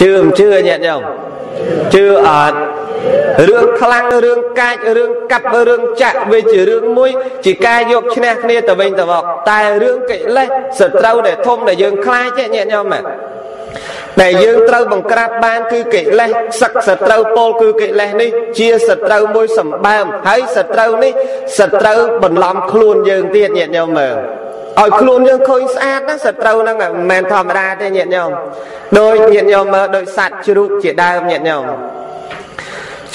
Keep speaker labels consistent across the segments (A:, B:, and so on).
A: ជឿមិនជឿញាតិញោមជឿអត់រឿងខ្លាំងរឿងកាចរឿងកាប់រឿងចាក់វាជារឿងមួយជាការយកឈ្នះគ្នាទៅវិញទៅមកតែរឿងកិលេសសត្រូវដែលធំដែលយើងខ្លាចទេញាតិញោមដែលយើងត្រូវបង្ក្រាបបានគឺកិលេសសឹកសត្រូវពលគឺកិលេសនេះជាសត្រូវមួយសម្បើមហើយសត្រូវនេះសត្រូវបន្លំខ្លួនយើងទៀតញាតិញោមមើល ឲ្យខ្លួនយើងឃើញស្អាតណាសត្រូវហ្នឹងមិនមែនធម្មតាទេញាតិញោមដោយញាតិញោមមើលដោយសัตว์ជ្រូកជាដើមញាតិញោម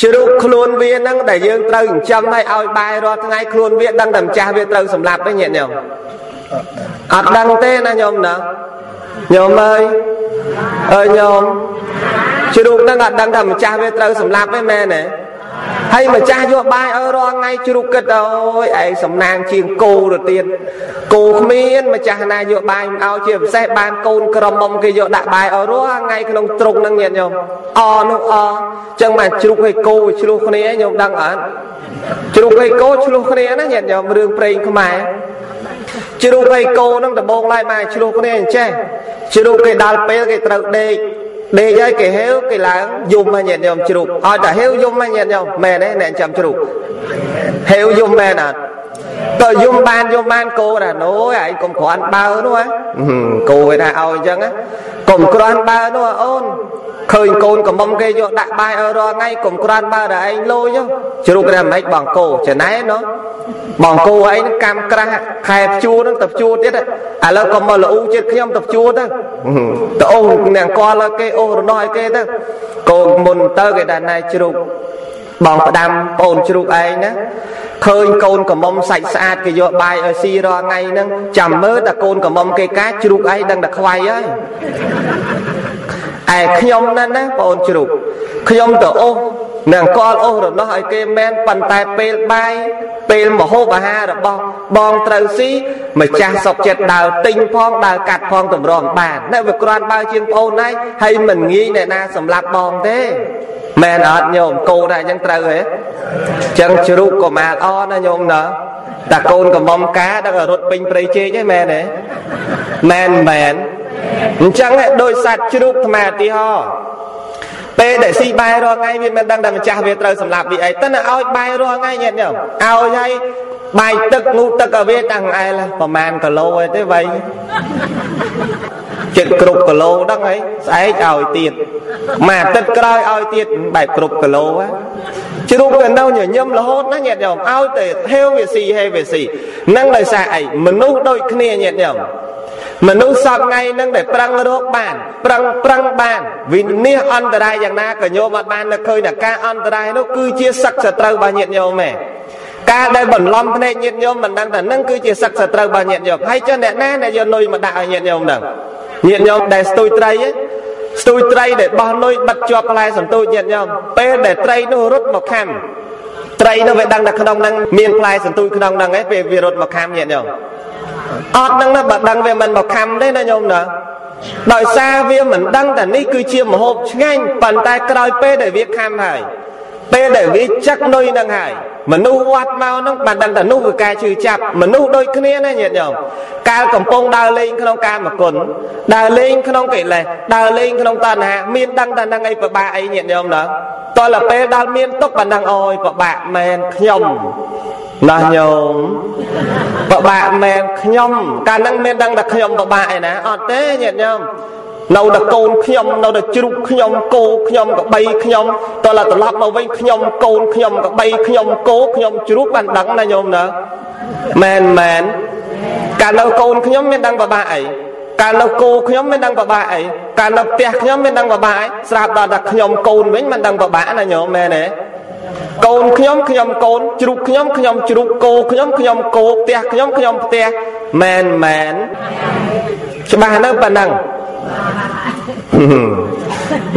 A: ជ្រូកខ្លួនវាហ្នឹងដែលយើងត្រូវចិញ្ចឹមឲ្យឲ្យបាយរាល់ថ្ងៃខ្លួនវាដឹងតែម្ចាស់វាត្រូវសម្លាប់ទេញាតិញោមអត់ដឹងទេណាញោមណាញោមអើយអើយញោមជ្រូកហ្នឹងអត់ដឹងថាម្ចាស់វាត្រូវសម្លាប់ទេមែនទេ ហើយម្ចាស់យកបាយឲ្យរាល់ថ្ងៃជ្រូកគិតអូយឯងសំណាងជាងគោទៅទៀតគោគ្មានម្ចាស់ណាយកបាយមិនឲ្យជាពិសេសបានកូនក្រមុំគេយកដាក់បាយឲ្យរាល់ថ្ងៃក្នុងទ្រុងហ្នឹងញាតិញោមអនោះអចឹងបានជ្រូកឲ្យគោឆ្លោះគ្នាញោមដឹងអត់ជ្រូកឲ្យគោឆ្លោះគ្នាណាញាតិញោមរឿងព្រេងខ្មែរជ្រូកឲ្យគោហ្នឹងដំបងឡើយបានឆ្លោះគ្នាអញ្ចេះជ្រូកគេដល់ពេលគេត្រូវដេក ដេកហើយគេហេវគេឡើងយំមកញាតិញោមជ្រូកឲ្យតែហេវយំមកញាតិញោមមែនទេអ្នកចាំជ្រូកហេវយំមែនអត់ទៅយំបានយំបានគោដែរណូឯងកុំគ្រាន់បើនោះហ៎គោគេថាឲ្យអញ្ចឹង កុំគ្រាន់បើនោះអូនឃើញកូនកំមុំគេយកដាក់បាយឲ្យរាល់ថ្ងៃកុំក្រាន់បើតែឯងលុយជ្រូកតែមិនបងគោចំណែណោះបងគោឯងកម្មក្រាស់ខែភ្ជួរនឹងទៅភ្ជួរទៀតឥឡូវក៏មកលូចិត្តខ្ញុំទៅភ្ជួរទៅទៅអូអ្នកកលគេអូរនោះឲ្យគេទៅកូនមុនទៅគេថាណែជ្រូក បងផ្ដាំបងជ្រូកឯងណាឃើញកូនកំមុំសាច់ស្អាតគេយកបាយឲ្យស៊ីរាល់ថ្ងៃហ្នឹងចាំមើលតែកូនកំមុំគេកាជ្រូកឯងដឹងតែខ្វាយហើយឯខ្ញុំណាស់ណាបងជ្រូកខ្ញុំទៅអូស នឹងកលអូសរនោះឲ្យគេមែនប៉ុន្តែពេលបាយពេលមហូបអាហាររបស់បងត្រូវស៊ីម្ចាស់សុកចិត្តដើរទិញផងដើរកាត់ផងតម្រងបាននៅវាក្រាន់បើជាងប្អូនឯងហើយមិនងាយអ្នកណាសម្លាប់បងទេមែនអត់ញោមកូនតែអញ្ចឹងត្រូវហ៎អញ្ចឹងជ្រូកក៏មកអណាញោមណាតែកូនកំមុំកាដឹងរត់ពេញព្រៃជែកហ្នឹងមែនទេមែនមែនអញ្ចឹងដោយសัตว์ជ្រូកថ្មឧទាហរណ៍ ពេលដែលស៊ីបាយរាល់ថ្ងៃវាមិនដឹងតែម្ចាស់វាត្រូវសម្លាប់វាអីតែឲ្យបាយរាល់ថ្ងៃញាតិញោមឲ្យហើយបាយទឹកងូទឹកឲ្យវាតាំងអែលប្រហែលគីឡូអីទេវៃចិត្តគ្រប់គីឡូដឹងហើយស្អែកឲ្យទៀតមួយអាទិត្យក្រោយឲ្យទៀតបែបគ្រប់គីឡូហ៎ជ្រូកវានៅញញឹមរហូតណាញាតិញោមឲ្យតែហេវវាស៊ីហេវវាស៊ីនឹងដោយសារអីមនុស្សដូចគ្នាញាតិញោម មនុស្សសពថ្ងៃហ្នឹងដែលប្រឹងរកបាន ប្រឹងប្រឹងបានវិនិច្ឆ័យអន្តរាយយ៉ាងណាក៏ញោមអត់បាននឹកឃើញថាការអន្តរាយនោះគឺជាសឹកសត្រូវរបស់ញាតិញោមឯងការដែលបន្លំភ្នែកញាតិញោមមិនដឹងថានឹងគឺជាសឹកសត្រូវរបស់ញាតិញោមហើយចុះអ្នកណាដែលយកនុយមកដាក់ឲ្យញាតិញោមហ្នឹងញាតិញោមដែលស្ទួយត្រីស្ទួយត្រីដែលបោះនុយបិទជាប់ផ្លែសន្ទូចញាតិញោមពេលដែលត្រីនោះរត់មកខំត្រីនោះវាដឹងថាក្នុងហ្នឹងមានផ្លែសន្ទូចក្នុងហ្នឹងឯងពេលវារត់មកខំញាតិញោម អត់ដឹងណាបើដឹងវាមិនមកខំទេណាញោមណាដោយសារវាមិនដឹងថានេះគឺជាមហូបឆ្ងាញ់ប៉ុន្តែក្រោយពេលដែលវាខំហើយពេលដែលវាចឹកនុយនឹងហើយមនុស្សវត្តមកនឹងបានដឹងថានោះគឺការជឿចាប់មនុស្សដូចគ្នាណាញាតិញោមកាលកំពុងដើរលេងក្នុងកាមគុណដើរលេងក្នុងកិលេសដើរលេងក្នុងតណ្ហាមានដឹងតែនឹងអីពិបាកអីញាតិញោមដល់តលពេលដល់មានទុកបានដឹងអូយពិបាកមែនខ្ញុំ ណាស់ញោមពិបាកមែនខ្ញុំកាលហ្នឹងមានដឹងថាខ្ញុំពិបាកឯណាអត់ទេញាតិញោមនៅតែកូនខ្ញុំនៅតែជ្រូកខ្ញុំគោខ្ញុំកបីខ្ញុំតើត្រឡប់មកវិញខ្ញុំកូនខ្ញុំកបីខ្ញុំគោខ្ញុំជ្រូកបានដឹងណាញោមណាមែនមែនកាលនៅកូនខ្ញុំមានដឹងពិបាកអីកាលនៅគោខ្ញុំមានដឹងពិបាកអីកាលនៅផ្ទះខ្ញុំមានដឹងពិបាកអីស្រាប់ដល់តែខ្ញុំកូនវិញមិនដឹងពិបាកណាញោមមែនទេ កូនខ្ញុំខ្ញុំកូនជ្រូកខ្ញុំខ្ញុំជ្រូកគោខ្ញុំខ្ញុំគោផ្ទះខ្ញុំខ្ញុំផ្ទះមែនមែនច្បាស់នៅប៉ុណ្ណឹង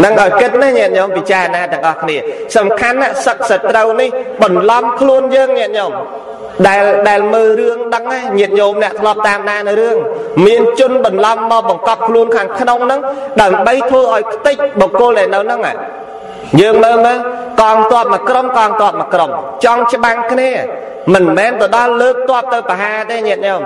A: នឹងឲ្យគិតណាញាតិញោមពិចារណាទាំងអស់គ្នា សំខាន់ណាសឹកសត្រូវនេះបន្លំខ្លួនយើងញាតិញោមដែលដែលមើលរឿងដឹងណាញាតិញោមអ្នកធ្លាប់តាមដាននៅរឿងមានជនបន្លំមកបង្កប់ខ្លួនខាងក្នុងហ្នឹងដើម្បីធ្វើឲ្យខ្ទេចបុគ្គលដែលនៅហ្នឹង យើងមើលមើលកងទ័ពមួយក្រុមកងទ័ពមួយក្រុមចង់ច្បាំងគ្នាមិនមែនទៅដល់លើកតបទៅបហាទេញាតិញោម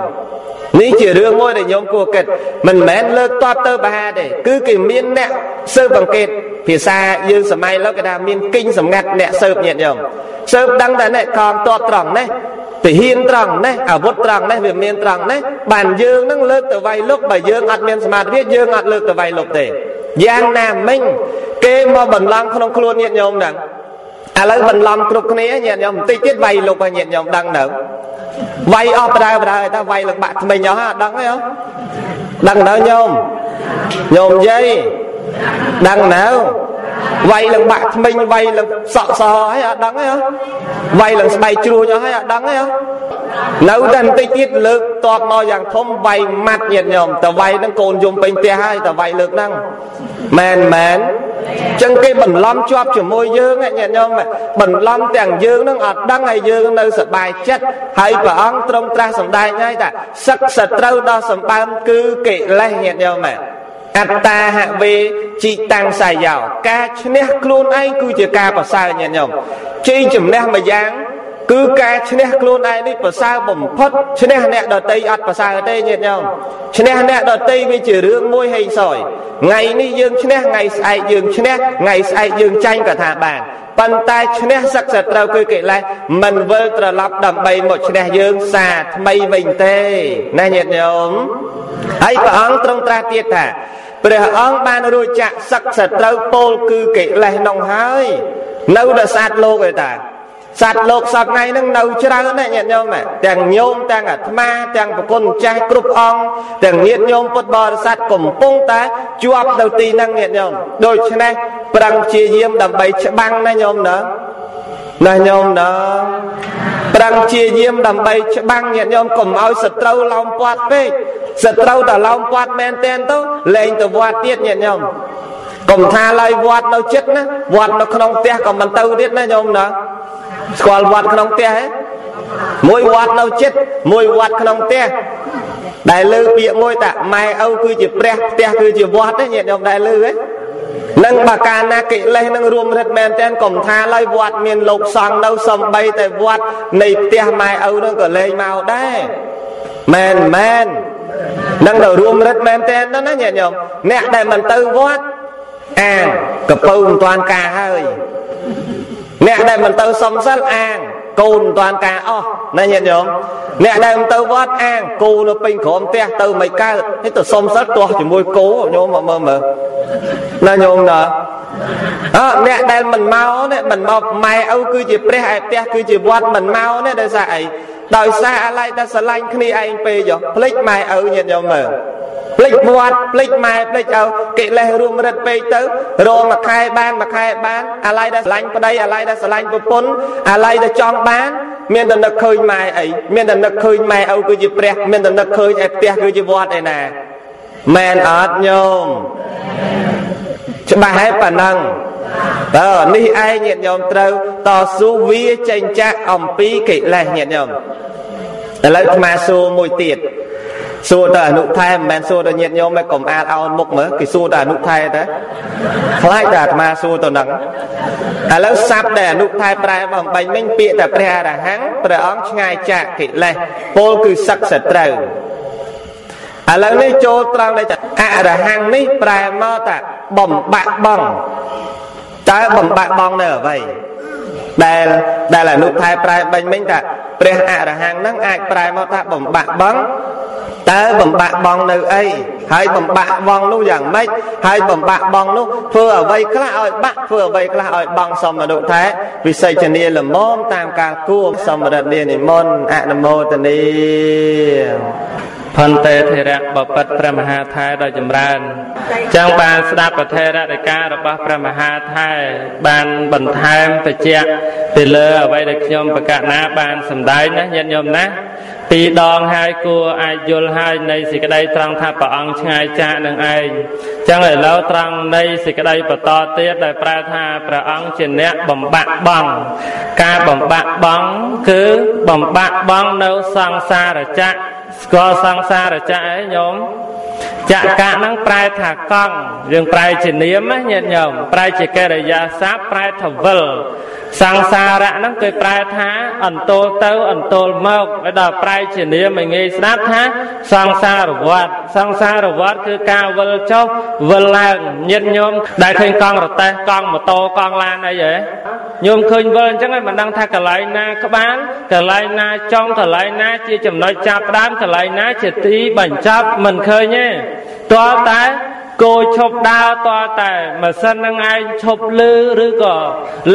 A: នេះជារឿងមួយដែលញោមគួរគិតមិនមែនលើកតបទៅបហាទេគឺគេមានអ្នកស៊ើបអង្កេតភាសាយើងសម័យលោកគេថាមានគិញសម្ងាត់អ្នកស៊ើបញាតិញោមស៊ើបដឹងតែអ្នកកងតបត្រង់នេះទាហានត្រង់នេះអាវុធត្រង់នេះវាមានត្រង់នេះបានយើងនឹងលើកទៅវាយលុកបើយើងអត់មានសមត្ថភាពយើងអត់លើកទៅវាយលុកទេ យ៉ាងណាមិញគេមកបន្លំក្នុងខ្លួនញាតិញោមហ្នឹងឥឡូវបន្លំគ្រប់គ្នាញាតិញោមបន្តិចទៀតវាយលុកហើយញាតិញោមដឹងទៅវាយអស់បដើបដើតែវាយលឹកបាក់ថ្មិញអស់ហ่าដឹងទេដឹងទៅញោមញោមយាយដឹងទៅ វាយលឹកបាក់ថ្មិញវាយលឹកសក់សហើយអត់ដឹងទេវាយលឹកស្បែកជ្រួញអស់ហើយអត់ដឹងទេនៅតែបន្តិចទៀតលើកតបមកយ៉ាងធំវាយម៉ាត់ញាតញោមតវាយនឹងកូនយំពេញផ្ទះហើយតវាយលើកហ្នឹងមែនមែនចឹងគេបន្លំជាប់ជាមួយយើងញាតិញោមបន្លំទាំងយើងនឹងអត់ដឹងហើយយើងនៅសบายចិត្តហើយព្រះអង្គទ្រង់ត្រាស់សម្ដែងហើយថាសឹកសត្រូវដ៏សម្បើមគឺកិលេសញាតិញោម អត្តាហវេជីតាំងសាយោការឈ្នះខ្លួនឯងគឺជាការប្រសើរញាតិញោមជ័យជំនះមួយយ៉ាងគឺការឈ្នះខ្លួនឯងនេះប្រសើរបំផុតឈ្នះអ្នកដតីអត់ប្រសើរទេញាតិញោមឈ្នះអ្នកដតីវាជារឿងមួយហេងសយថ្ងៃនេះយើងឈ្នះថ្ងៃស្អែកយើងឈ្នះថ្ងៃស្អែកយើងចាញ់ក៏ថាបានប៉ុន្តែឈ្នះសឹកសត្រូវគឺកិលេសមិនវិលត្រឡប់ដើម្បីមកឈ្នះយើងសាថ្មីវិញទេណាញាតិញោមហើយព្រះអង្គទ្រង់ត្រាស់ទៀតថា ព្រះអង្គបានរួចចាក់សឹកសត្រូវពោលគឺកិលេសនោះហើយនៅដល់សាទលោកឯតាសត្វលោកសពថ្ងៃហ្នឹងនៅច្រើនណាស់ញាតិញោមទាំងញោមទាំងអាត្មាទាំងប្រគុណចាស់គ្រប់អង្គទាំងញាតិញោមពុទ្ធបរិស័ទកំពុងតែជាប់នៅទីហ្នឹងញាតិញោមដូច្នេះប្រឹងព្យាយាមដើម្បីច្បាំងណាញោមណាណាញោមណា ប្រឹងព្យាយាមដើម្បីច្បាំងញាតិញោមកុំឲ្យសត្រូវឡោមព័ទ្ធពេកសត្រូវតែឡោមព័ទ្ធមែនទែនទៅលែងទៅវត្តទៀតញាតិញោមកុំថាឡើយវត្តនៅចិត្តណាវត្តនៅក្នុងផ្ទះក៏មិនទៅទៀតណាញោមណាស្គាល់វត្តក្នុងផ្ទះហ៎មួយវត្តនៅចិត្តមួយវត្តក្នុងផ្ទះដែលលើពាក្យមួយតាម៉ែឪគឺជាព្រះផ្ទះគឺជាវត្តទេញាតិញោមដែលលើហ៎ នឹងបើកាលណាកិលេសនឹងរួមរិទ្ធមែនតែនកុំថាឡើយវត្តមានលោកសង្ឃនៅសំបីតែវត្តនៃផ្ទះម៉ែឪនឹងក៏លែងមកដែរមែនមែននឹងទៅរួមរិទ្ធមែនតែនណាញាតិញោមអ្នកដែលមិនទៅវត្តអាងកពៅមិនតាន់ការហើយអ្នកដែលមិនទៅសុំសិលអាង កូនមិនតាន់ការអស់ណាញាតិញោមអ្នកដែលមិនទៅវត្តអាងគោនៅពេញក្រោមផ្ទះទៅមិនកើតហើយទៅសុំសិលទាស់ជាមួយគោញោមមកមើលមើលណាញោមណាអើអ្នកដែលមិនមកនេះមិនមកម៉ែឪគឺជាព្រះឯផ្ទះគឺជាវត្តមិនមកនេះដោយសារអី ដោយសារអាឡ័យតែស្រឡាញ់គ្នាឯងពេកយោភ្លេចម៉ែឪញាតិញោមមើលភ្លេចវត្តភ្លេចម៉ែភ្លេចឪកិលេសរួមរិទ្ធពេកទៅរងមួយខែបានមួយខែបានអាឡ័យដែលស្រឡាញ់ប្តីអាឡ័យដែលស្រឡាញ់ប្រពន្ធអាឡ័យដែលចង់បានមានតែនឹកឃើញម៉ែអីមានតែនឹកឃើញម៉ែឪគឺជាព្រះមានតែនឹកឃើញឯផ្ទះគឺជាវត្តឯណាមែនអត់ញោមច្បាស់ហើយប៉ណ្ណឹង តើនេះឯងញាតិញោមត្រូវតស៊ូវាចេញចាក់អំពីកិលេសញាតិញោមឥឡូវអាត្មាសួរមួយទៀតសួរទៅអនុថែមិនមែនសួរទៅញាតញោមឯងកុំអាលអោនមុខមើលគេសួរទៅអនុថែទៅខ្លាចតែអាត្មាសួរទៅនឹងឥឡូវសັບដែលអនុថែប្រែបំបាញ់មិញពាក្យតែព្រះអរហង្គព្រះអង្គឆ្ងាយចាកកិលេសពលគឺសឹកសត្រូវឥឡូវនេះចូលត្រង់ដែលអរហង្គនេះប្រែមកថាបំបាក់បង តើបំបាក់បងនៅអ្វីដែលដែលអនុថែប្រែបាញ់មិញថាព្រះអរហង្គហ្នឹងអាចប្រែមកថាបំបាក់បងតើបំបាក់បងនៅអីហើយបំបាក់បងនោះយ៉ាងម៉េចហើយបំបាក់បងនោះធ្វើអ្វីខ្លះឲ្យបាក់ធ្វើអ្វីខ្លះឲ្យបងសមនុថែវិសេចនីលមមតាមការគួរសមរិទ្ធនានិមន្តអនុមោទនី
B: ផន្តេធិរៈបពិតព្រះមហាថែដ៏ចម្រើនចឹងបានស្ដាប់ប្រធេរដីការបស់ព្រះមហាថែបានបន្ថែមបញ្ជាក់ពីលើអ្វីដែលខ្ញុំប្រកាសណាបានសម្ដែងណាញាតិញោមណាពីរដងហើយគួរអាចយល់ហើយនៃសេចក្តីត្រង់ថាព្រះអង្គឆ្ងាយចាកនឹងឯងចឹងឥឡូវត្រង់នៃសេចក្តីបន្តទៀតដែលប្រែថាព្រះអង្គជាអ្នកបំបាក់បងការបំបាក់បងគឺបំបាក់បងនៅសង្សារចក្រ ស្គាល់សង្សារចក្រឯងញោម ចកៈហ្នឹងប្រែថាកង់យើងប្រែជានាមណាញាតិញោមប្រែជាកិរិយាសព្ទប្រែថាវិលសង្សារៈហ្នឹងគេប្រែថាអន្ទោលទៅអន្ទោលមកហើយដល់ប្រែជានាមឲ្យងាយស្ដាប់ថាសង្សារវត្តសង្សារវត្តគឺការវិលចុះវិលឡើងញាតិញោមដែលឃើញកង់រទេះកង់ម៉ូតូកង់ឡានអីហ៎ញោមឃើញវិលអញ្ចឹងហើយមិនដឹងថាកន្លែងណាក្បាលកន្លែងណាចុងកន្លែងណាជាចំណុចចាប់ដើមកន្លែងណាជាទីបញ្ចប់មិនឃើញទេតើតែគោឈប់ដើរតតែម៉ាស៊ីននឹងឯងឈប់លឺឬក៏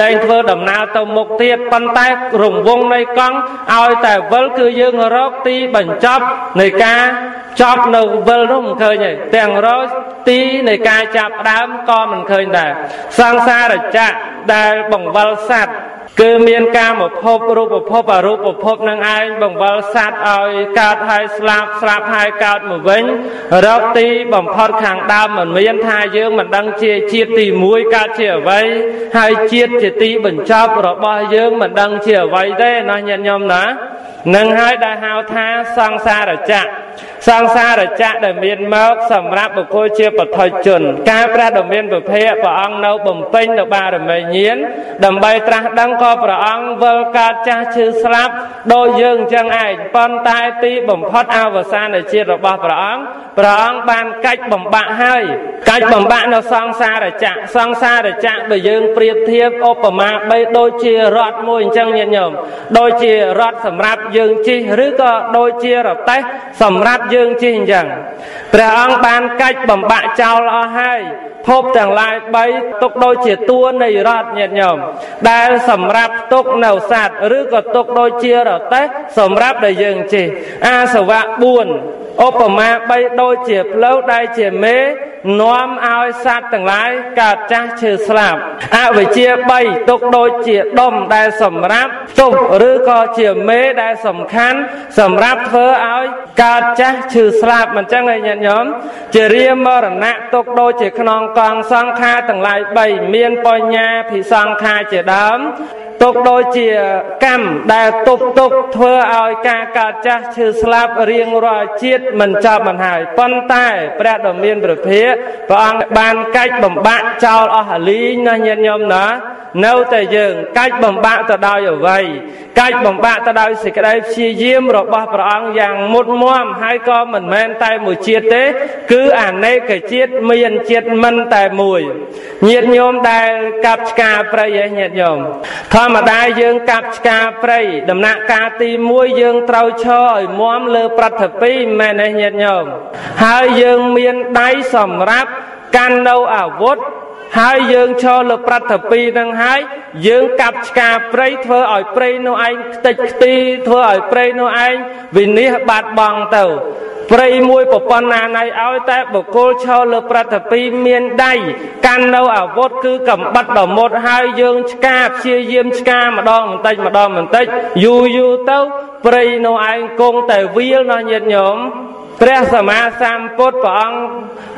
B: លែងធ្វើដំណើរទៅមុខទៀតប៉ុន្តែរង្វង់នៃកង់ឲ្យតែវិលគឺយើងរកទីបញ្ចប់នៃការចប់នៅវិលនោះមិនឃើញទេទាំងរកទីនៃការចាប់ដើមក៏មិនឃើញដែរសង្សារចៈដែលបង្វិលសัตว์ គឺមានការមកភពរូបភពអរូបភពនឹងឯងបង្វិលសัตว์ឲ្យកើតហើយស្លាប់ស្លាប់ហើយកើតមកវិញរកទីបំផុតខាងដើមមិនមានថាយើងមិនដឹងជាជាតិទី1កើតជាអ្វីហើយជាតិជាទីបញ្ចប់របស់យើងមិនដឹងជាអ្វីទេណាញាតិញោមណានឹងហើយដែលហៅថាសង្សារចក្រ សង្សារចក្រដែលមានមកសម្រាប់បុគ្គលជាបឋិជន ការព្រះដ៏មានពភៈព្រះអង្គនៅបំពេញនៅបារមីញាណដើម្បីត្រាស់ដឹងក៏ព្រះអង្គវិលកើតចាស់ឈឺស្លាប់ដោយយើងអញ្ចឹងឯងប៉ុន្តែទីបំផុតអវសានជាតិរបស់ព្រះអង្គព្រះអង្គបានកាច់បំបាក់ហើយកាច់បំបាក់នៅសង្សារចក្រសង្សារចក្របើយើងប្រៀបធៀបឧបមាបីដូចជារថមួយអញ្ចឹងញាតិញោមដូចជារថសម្រាប់យើងជិះឬក៏ដូចជារទេះសម្រាប់យើងជិះអញ្ចឹងព្រះអង្គបានកាច់បំបាក់ចោលអស់ហើយភពទាំងឡាយ3ទុកដូចជាតួនៃរថញាតិញោមដែលសម្រាប់ទុកនៅសัตว์ឬក៏ទុកដូចជារទេះសម្រាប់ដែលយើងជិះអាសវៈ4ឧបមា3ដូចជាផ្លូវដែលជាមេនាំឲ្យសត្វទាំងឡាយកើតចាស់ឈឺស្លាប់អវិជ្ជា3ទុកដូចជាដុំដែលសម្រាប់ទប់ឬក៏ជាមេដែលសំខាន់សម្រាប់ធ្វើឲ្យកើតចាស់ឈឺស្លាប់មិនចឹងឯងញាតិញោមជារាមរណៈទុកដូចជាខ្នងកងសង្ខារទាំងឡាយ3មានបញ្ញាភិសង្ខារជាដើម ទុកដូចជាកម្មដែលទុកទុកធ្វើឲ្យការកើតចាស់ឈឺស្លាប់រៀងរាល់ជាតិមិនចប់មិនហើយប៉ុន្តែព្រះដ៏មានព្រះភិក្ខព្រះអង្គបានកាច់បំបាក់ចោលអស់អលីងណាញាតិញោមណានៅតែយើងកាច់បំបាក់ទៅដោយអវ័យកាច់បំបាក់ទៅដោយសេចក្តីព្យាយាមរបស់ព្រះអង្គយ៉ាងមុតមមហើយក៏មិនមែនតែមួយជាតិទេ គឺអនេកជាតិមានជាតិមិនតែមួយញាតិញោមដែលកាប់ឆ្កាព្រៃឯងញាតិញោមធម្មតាយើងកាប់ឆ្កាព្រៃដំណាក់កាលទី1យើងត្រូវឈរឲ្យមមលើប្រតិពីមែនទេញាតិញោមហើយយើងមានដៃសម្រាប់កាន់នៅអាវុធហើយយើងឈរលើប្រតិពីនឹងហើយយើងកាប់ឆ្កាព្រៃធ្វើឲ្យព្រៃនោះឯងខ្ទេចខ្ទីធ្វើឲ្យព្រៃនោះឯងវិនិច្ឆ័យបាត់បង់ទៅ ព្រៃមួយប្រប៉ុណ្ណាណៃឲ្យតែបុគ្គលឈរលើប្រតិពីមានដៃកាន់នៅអាវុធគឺកំបិតដ៏មុតហើយយើងឆ្កាព្យាយាមឆ្កាម្ដងបន្តិចម្ដងបន្តិចយូរយូរទៅព្រៃនោះឯងគង់តែវាលណាញាតិញោម ព្រះសម្មាសម្ពុទ្ធព្រះអង្គ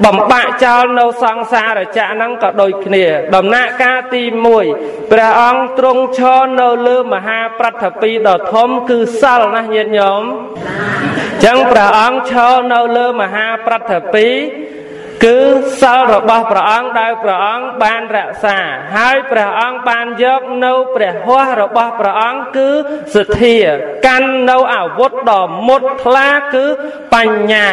B: បំបាក់ចោលនៅសង្សារចក្រហ្នឹងក៏ដូចគ្នា ដំណាក់កាលទី1ព្រះអង្គទ្រង់ឈរនៅលើមហាប្រតិពីដ៏ធំគឺសិលណាញាតិញោមអញ្ចឹងព្រះអង្គឈរនៅលើមហាប្រតិពី គឺសិលរបស់ព្រះអង្គដែលព្រះអង្គបានរក្សា ហើយព្រះអង្គបានយកនៅព្រះហស្ថរបស់ព្រះអង្គគឺសទ្ធា កាន់នៅអាវុធដ៏មុតថ្លាគឺបញ្ញា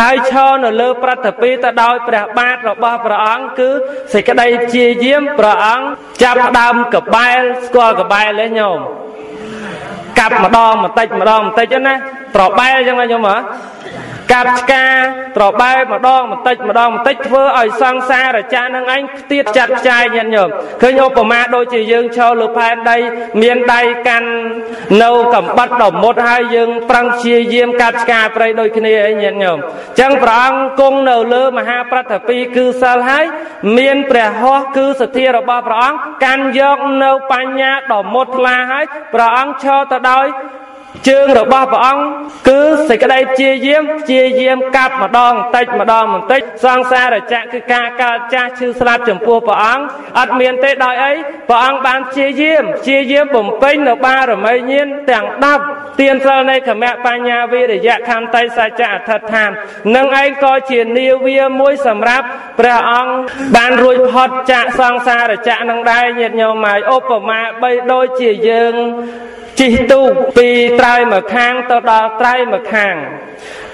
B: ហើយឈរនៅលើប្រតិពីទៅដោយព្រះបាទរបស់ព្រះអង្គគឺសេចក្តីព្យាយាមព្រះអង្គចាប់ដើមកបែលស្គាល់កបែលទេញោមកាប់ម្ដងបន្តិចម្ដងបន្តិចណាត្របែលអញ្ចឹងណាញោមហ៎ កាប់ឆ្កាត្របែម្ដងបន្តិចម្ដងបន្តិចធ្វើឲ្យសង្សារចានឹងឯងខ្ទៀតចាត់ខ្ចាយញាតិញោមឃើញឧបមាដូចជាយើងឈរលើផែនដី មានដៃកាន់នៅកំបិតដ៏មុតហើយយើងប្រឹងព្យាយាមកាប់ឆ្កាព្រៃដូចគ្នាឯងញាតិញោមអញ្ចឹងព្រះអង្គគង់នៅលើមហាប្រតិពីគឺសិលហើយមានព្រះហស្ថគឺសទ្ធារបស់ព្រះអង្គកាន់យកនៅបញ្ញាដ៏មុតថ្លាហើយព្រះអង្គឈរទៅដោយ ជើងរបស់ព្រះអង្គគឺសេចក្តីជាយាមជាយាមកាប់ម្ដងបន្តិចម្ដងបន្តិចសង្សារចៈគឺការកើតចាស់ឈឺស្លាប់ចំពោះព្រះអង្គអត់មានទេដោយអីព្រះអង្គបានជាយាមជាយាមបំពេញនៅបារមីញាណទាំង10ទានសិលនៃខមៈបញ្ញាវិរិយៈខន្តីសច្ចៈអធិដ្ឋាននឹងឯងក៏ជានាវាមួយសម្រាប់ព្រះអង្គបានរួចផុតចាកសង្សារចៈនឹងដែរញាតិញោមមកឧបមាបីដូចជាយើងជិះទូកពីត្រៃមកខាងទៅដល់ត្រៃមកខាង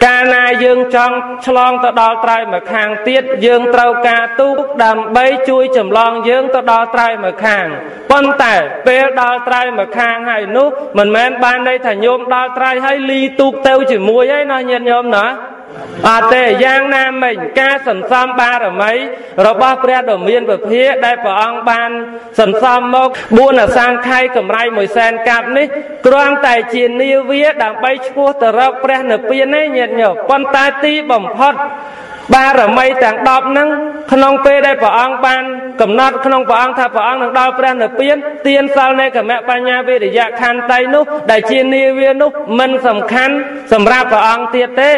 B: កាលណាយើងចង់ឆ្លងទៅដល់ត្រៃមកខាងទៀតយើងត្រូវការទូកដើម្បីជួយចម្លងយើងទៅដល់ត្រៃមកខាងប៉ុន្តែពេលដល់ត្រៃមកខាងហើយនោះមិនមែនបានន័យថាញោមដល់ត្រៃហើយលីទូកទៅជាមួយឯណាញាតិញោមណា អត់ទេយ៉ាងណាមិញការសន្សំបារមី របស់ព្រះដ៏មានពភាដែលព្រះអង្គបាន សន្សំមក4អសាងខៃកម្រៃ1សែនកាប់នេះគ្រាន់តែជានាវាដើម្បីឈ្មោះទៅរកព្រះនិព្វានទេញាតិញោមប៉ុន្តែទីបំផុតបារមីទាំង10ហ្នឹងក្នុងពេលដែលព្រះអង្គបាន កំណត់ក្នុងព្រះអង្គថាព្រះអង្គនឹងដល់ព្រះនិព្វានទានសិលនៃកមបញ្ញាវិរិយៈខន្តីនោះ ដែលជានាវានោះមិនសំខាន់សម្រាប់ព្រះអង្គទៀតទេ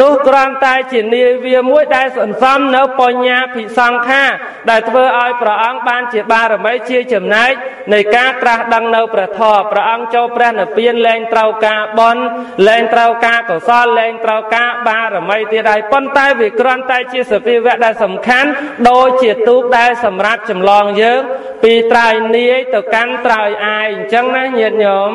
B: នោះគ្រាន់តែជានាវាមួយដែលសន្សំនៅបញ្ញាភិសង្ខា ដែលធ្វើឲ្យព្រះអង្គបានជាបារមីជាចំណែកនៃការត្រាស់ដឹងនៅព្រះធម៌ព្រះអង្គចូលព្រះនិព្វានលែងត្រូវការបន់លែងត្រូវការកុសលលែងត្រូវការបារមីទៀតហើយប៉ុន្តែវាគ្រាន់តែជាសភាវៈដែលសំខាន់ដូចជាទូកដែលសម្រាប់ចម្លងយើង ពីត្រើយនាយទៅកាន់ត្រើយអាយអញ្ចឹងណាញាតិញោម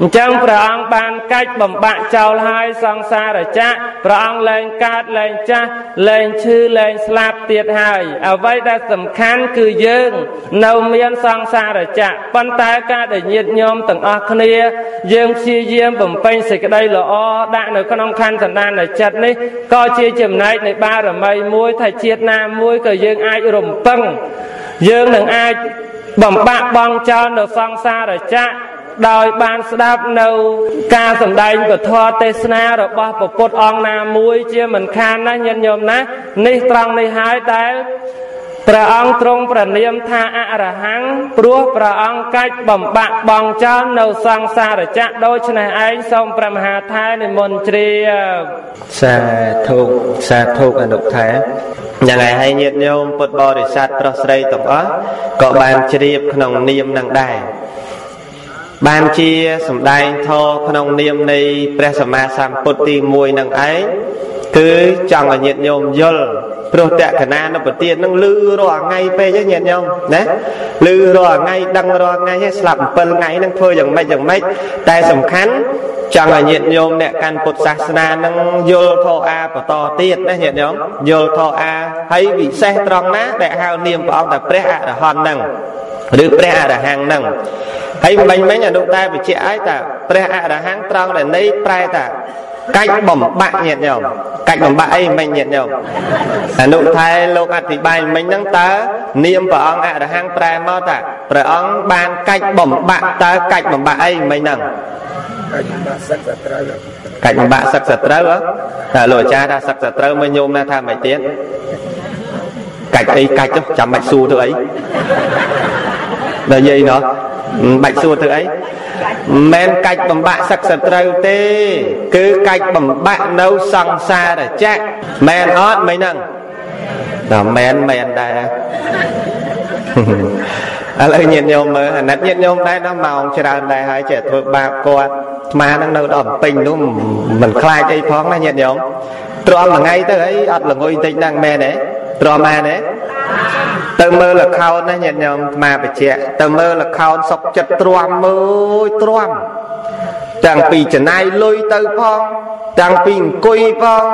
B: អញ្ចឹងព្រះអង្គបានកាច់បំបាក់ចោលហើយសង្សារចក្រព្រះអង្គលែងកើតលែងចាស់លែងឈឺលែងស្លាប់ទៀតហើយអ្វីដែលសំខាន់គឺយើង នៅមានសង្សារចក្រប៉ុន្តែការដែលញាតិញោមទាំងអស់គ្នា យើងព្យាយាមបំពេញសេចក្តីល្អដាក់នៅក្នុងខណ្ឌសន្តានចិត្តនេះក៏ជាចំណែកនៃបារមីមួយថាជាតិណាមួយក៏យើងអាចរំពឹងយើងនឹងអាចបំបាក់បងចោលនៅសង្សារចក្រ ដោយបានស្ដាប់នៅការសម្ដែងពធទេសនារបស់ពពុទ្ធអង្គណាមួយជាមិនខានណាញាតិញោមណានេះត្រង់នេះហើយដែលព្រះអង្គទ្រង់ប្រនាមថាអរហង្គព្រោះព្រះអង្គកាច់បំបាក់បងចោលនៅសង្សារចក្រដូច្នេះឯងសូមព្រះមហាថានិមន្តជ្រាប
A: សាធុសាធុអនុថាយ៉ាងហើយហើយញាតិញោមពុទ្ធបរិស័ទប្រុសស្រីទាំងអស់ក៏បានជ្រាបក្នុងនាមនឹងដែរ បានជាសម្ដែងធរក្នុងនាមនៃព្រះសម្មាសម្ពុទ្ធទី1នឹងឯងគឺចង់ឲ្យញាតិញោមយល់ព្រោះតក្កណានៅប្រទៀននឹងលឺរាល់ថ្ងៃពេកញាតិញោមណាលឺរាល់ថ្ងៃដឹងរាល់ថ្ងៃស្លាប់7ថ្ងៃនឹងធ្វើយ៉ាងម៉េចយ៉ាងម៉េចតែសំខាន់ចង់ឲ្យញាតិញោមអ្នកកាន់ពុទ្ធសាសនានឹងយល់ធម៌អាបន្តទៀតណាញាតិញោមយល់ធម៌អាហើយវិសេសត្រង់ណាដែលហៅនាមព្រះអង្គថាព្រះអរហន្តហ្នឹងឬព្រះអរហង្គហ្នឹង ហើយមិញមិញអនុតែបញ្ជាក់ឲ្យថាព្រះអរហង្គត្រង់ដែលន័យប្រែថាកាច់បំបាក់ញាតិញោមកាច់បំបាក់អីមិញញាតិញោមអនុថែលោកអធិប្បាយមិញហ្នឹងតើនាមព្រះអង្គអរហង្គប្រែមកថាព្រះអង្គបានកាច់បំបាក់តើកាច់បំបាក់អីមិញហ្នឹងកាច់បំបាក់សឹកសត្រូវកាច់បំបាក់សឹកសត្រូវតែលោកអាចារ្យថាសឹកសត្រូវមើលញោមណាថាមិនទៀតកាច់អីកាច់ចុះចាំបាច់សួរទៅអី ដល់និយាយណោះបាច់សួរធ្វើអីមិនកាច់បំបាក់សឹកសត្រូវទេ គឺកាច់បំបាក់នៅសង្សារចក្រមែនអត់មិនហ្នឹងដល់មែនមែនដែរឥឡូវញាតិញោមមើលអាណិតញាតិញោមដែរដល់ម៉ោងច្រើនដែរហើយចេះធ្វើបាបគាត់ស្មាហ្នឹងនៅដល់ពេញនោះមិនខ្លាចអីផងណាញាតិញោមទ្រាំមួយថ្ងៃទៅអីអត់ល្ងុយតិចហ្នឹងមែនទេទ្រាំមែនទេ ទៅមើលលខោនណាញាតិញោមអាត្មាបជាទៅមើលលខោនសុកចិត្តទ្រាំមើលទ្រាំទាំងពីចំណាយលុយទៅផងទាំងពីអង្គុយផង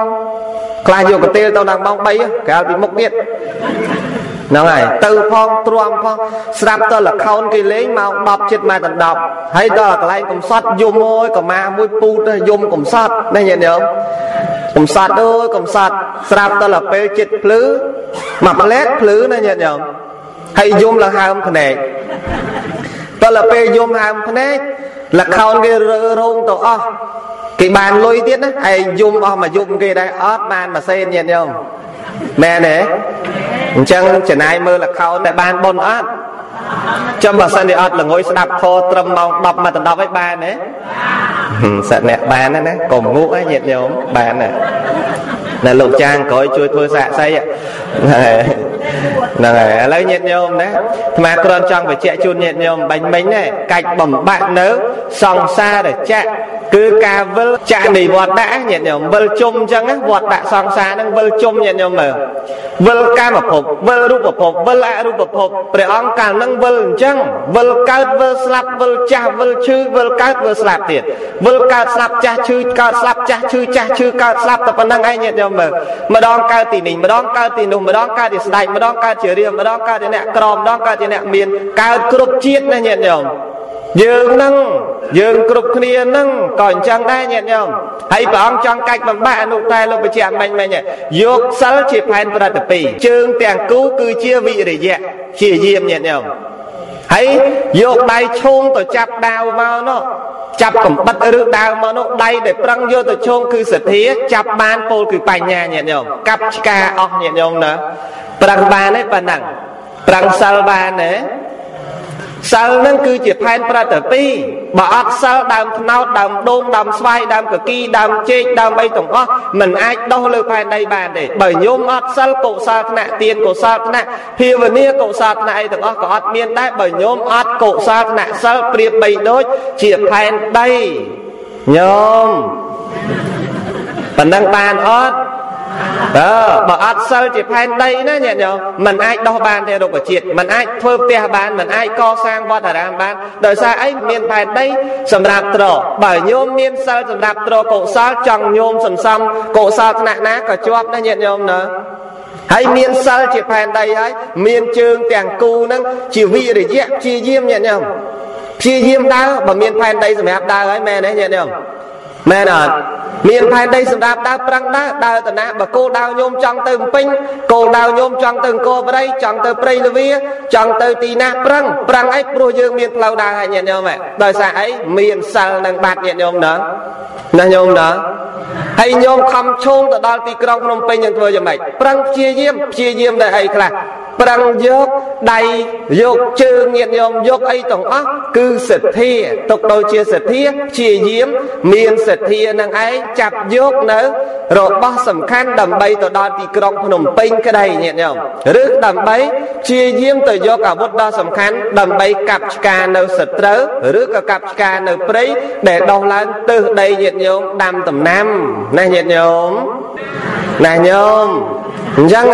A: ខ្លះយកកន្ទេលទៅដល់ម៉ោង3ក្រៅពីមុខទៀតហ្នឹងហើយទៅផងទ្រាំផងស្រាប់ទៅលខោនគេលេងម៉ោង10ជិតម៉ែដល់10ហើយដល់កន្លែងកំសត់យំអើយកម្មាមួយពូតយំកំសត់ណាញាតិញោមកំសត់អើយកំសត់ស្រាប់ដល់ពេលចិត្តភ្លឺ មួយផ្លែតភ្លឺណាញាតិញោមហើយយំឡើងហើមភ្នែកដល់ពេលយំហើមភ្នែកលខោនគេរើរោងទៅអស់គេបានលុយទៀតណាឯងយំអស់មួយយប់គេដែរអត់បានមួយសេនញាតិញោមមែនទេអញ្ចឹងចំណាយមើលលខោនតែបានបុណ្យអត់ចាំបើសិនជាអត់ល្ងុយស្ដាប់ខត្រឹមម៉ោង10មកដល់10ឯងបានទេសិតអ្នកបានណាកុំងក់ណាញាតិញោមបានណា ណាលោកចាងក្រោយជួយធ្វើសាកសី ហ្នឹងហើយឥឡូវញាតិញោមណាអាត្មាគ្រាន់ចង់បញ្ជាក់ជូនញាតិញោមបាញ់មិញណាកាច់បំបាក់នៅសង្សារចៈគឺការវិលចាក់នៃវត្តដាក់ញាតិញោមវិលជុំអញ្ចឹងវត្តដាក់សង្សារហ្នឹងវិលជុំញាតិញោមមើលវិលកាមភពវិលរូបភពវិលអរូបភពព្រះអង្គកាលហ្នឹងវិលអញ្ចឹងវិលកើតវិលស្លាប់វិលចាស់វិលឈឺវិលកើតវិលស្លាប់ទៀតវិលកើតស្លាប់ចាស់ឈឺកើតស្លាប់ចាស់ឈឺចាស់ឈឺកើតស្លាប់តែប៉ុណ្្នឹងឯងញាតិញោមមើលម្ដងកើតទីនេះម្ដងកើតទីនោះម្ដងកើតជាស្ដេចម្ដងកើតជារាមម្ដងកើតជាអ្នកក្រម្ដងកើតជាអ្នកមានកើតគ្រប់ជាតិណាញាតិញោមយើងនឹងយើងគ្រប់គ្នានឹងក៏អញ្ចឹងដែរញាតិញោមហើយព្រះអង្គចង់កាច់បំបាក់អនុតែលោកបញ្ជាក់មិញមិញយកសិលជាផែនប្រតិពីជើងទាំងគូគឺជាវិរិយៈជាយាមញាតិញោម ហើយយកដៃឈោងទៅចាប់ដាវមកនោះចាប់កំបិតឬដាវមកនោះដៃដែលប្រឹងយកទៅឈោងគឺសទ្ធាចាប់បានពោលគឺបញ្ញាញាតិញោមកាប់ឆ្កាអស់ញាតិញោមណាប្រឹងបានទេប៉ុណ្ណឹងប្រឹងសិលបានទេ សិលនឹងគឺជាផែនប្រតិពីបើអត់សិលដើមថ្នោតដើមដូងដើមស្វាយដើមកគីដើមចេកដើមអីទាំងអស់មិនអាចដោះលើផែនដីបានទេបើញោមអត់សិលកុសលថ្នាក់ទានកុសលថ្នាក់ភាវនាកុសលថ្នាក់អីទាំងអស់ក៏អត់មានដែរបើញោមអត់កុសលថ្នាក់សិលប្រៀបបីដូចជាផែនដីញោមប៉ុណ្ណឹងបានអត់ អើបើអត់សិលជាផែនដីណាញាតិញោមมันអាចដោះបានទេរុក្ខជាតិมันអាចធ្វើផ្ទះបានมันអាចកសាងវត្តអារាមបានដោយសារអីមានផែនដីសម្រាប់ត្របើញោមមានសិលសម្រាប់ត្រកុសលចង់ញោមសន្សំកុសលថ្នាក់ណាក៏ជាប់ណាញាតិញោមណាហើយមានសិលជាផែនដីហើយមានជើងទាំងគូនឹងជាវិរិយៈព្យាយាមញាតិញោមព្យាយាមដើរបើមានផែនដីសម្រាប់ដើរហើយមែនទេញាតិញោមមែនអត់ មានផែនដីសម្រាប់ដើរប្រឹងដើរដើរតាណាបើគោលដៅញោមចង់ទៅពេញគោលដៅញោមចង់ទៅអង្គរបរិយចង់ទៅព្រៃលវាចង់ទៅទីណាប្រឹងប្រឹងអីព្រោះយើងមានផ្លូវដើរហើយញាតិញោមដោយសារអីមានសិលនឹងបាត់ញាតិញោមណាណាញោមណាហើយញោមខំឈោងទៅដល់ទីក្រុងភ្នំពេញនឹងធ្វើយ៉ាងម៉េចប្រឹងព្យាយាមព្យាយាមតែអីខ្លះ ប្រឹងយកដៃយកជើងញាតញោមយកអីទាំងអស់គឺសទ្ធាទុកដូចជាសទ្ធាព្យាយាមមានសទ្ធានឹងឯងចាប់យកនៅរបស់សំខាន់ដើម្បីទៅដល់ទីក្រុងភ្នំពេញក្តីញាតញោមឬដើម្បីព្យាយាមទៅយកអាវុធដ៏សំខាន់ដើម្បីកាប់ឆ្កានៅសត្រូវឬក៏កាប់ឆ្កានៅព្រៃដែលដោះឡើងទើសដីញាតញោមដាំដំណាំណាញាតញោម ណាញោមអញ្ចឹង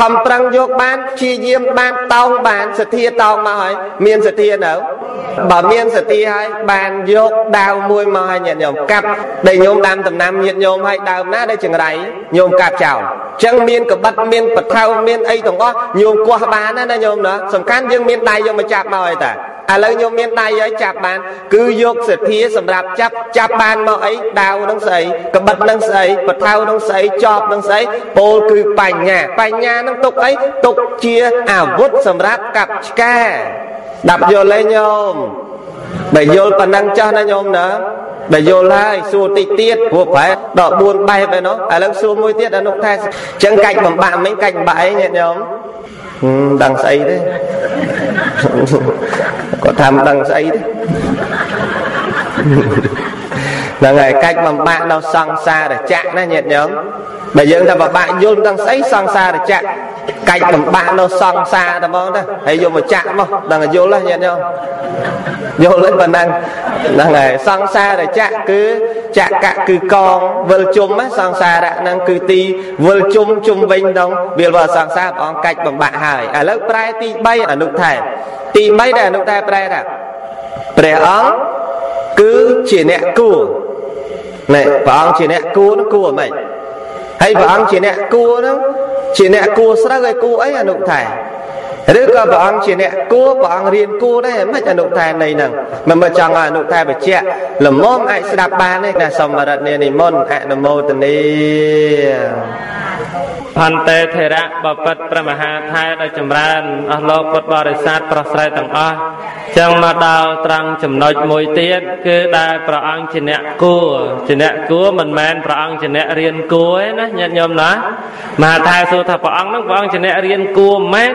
A: ខំប្រឹងយកបានព្យាយាមបានតោងបានសទ្ធាតោងមកហើយមានសទ្ធានៅបើមានសទ្ធាហើយបានយកដាវមួយមកឲ្យញាតិញោមកាប់ដែលញោមដាំដំណាំញាតិញោមឲ្យដើមណាដែលចង្រៃញោមកាប់ចោលអញ្ចឹងមានកបិតមានបថៅមានអីទាំងអស់ញោមគាស់បានណាញោមណាសំខាន់យើងមានដៃយកមកចាប់មកឲ្យតា ឥឡូវញោមមានដៃហើយចាប់បាន គឺយកសទ្ធាសម្រាប់ចាប់ចាប់បានមកអីដាវនឹងស្អីក្បិតនឹងស្អីបថៅនឹងស្អីចប់នឹងស្អីពោលគឺបញ្ញាបញ្ញានឹងទុកអីទុកជាអាវុធសម្រាប់កាប់ឆ្កាដាប់យល់ទេញោមបើយល់ប៉ុណ្ណឹងចាស់ណាញោមណាបើយល់ហើយសួរតិចទៀតព្រោះប្រែដល់4បែបឯនោះឥឡូវសួរមួយទៀតអនុថាអញ្ចឹងកាច់បំបាក់មិញកាច់បំបាក់អីញាតិញោមដឹងស្អីទេ គាត់ថាមិនដឹងស្អីទេហ្នឹងហើយកាច់បំបាក់ដល់សង្សារចក្រណាញាតិញោមបើយើងថាបបាក់យល់ដឹងស្អីសង្សារចក្រ កាច់បំបាក់នៅសង្សារតែហ្មងទៅហើយយកមកចាក់មកដឹងយល់ហ្នឹងញាតិញោមយល់ទេប៉ុណ្ណឹងហ្នឹងហើយសង្សារចក្រគឺចក្រគឺកងវិលជុំសង្សារៈហ្នឹងគឺទីវិលជុំជុំវិញដល់វាលវសង្សារព្រះអង្គកាច់បំបាក់ហើយឥឡូវប្រែទី3អនុថែទី3ដែលអនុថែប្រែថាព្រះអង្គគឺជាអ្នកគួរណែព្រះអង្គជាអ្នកគួរនោះគួរហ្មងហើយព្រះអង្គជាអ្នកគួរនោះ ជាអ្នកគួរស្រូវឲ្យគួរអីអនុថែ ឬក៏ព្រះអង្គជាអ្នកគួរព្រះអង្គរៀនគួរដែរមិនអនុថែនៃហ្នឹងមិនមកចង់ឲ្យអនុថែបច្ចៈលំមអាចស្ដាប់បានទេណាសូមរតនានិមន្តអនុមោទនី
B: ផន្តេធរៈបពិតព្រះមហាថែដ៏ចម្រើនអស់លោកពុទ្ធបរិស័ទប្រុសស្រីទាំងអស់ចឹងមកដល់ត្រង់ចំណុចមួយទៀតគឺដែលព្រះអង្គជាអ្នកគួរជាអ្នកគួរមិនមែនព្រះអង្គជាអ្នករៀនគួរទេណាញាតិញោមណាមហាថែសួរថាព្រះអង្គហ្នឹងព្រះអង្គជាអ្នករៀនគួរមិនមែន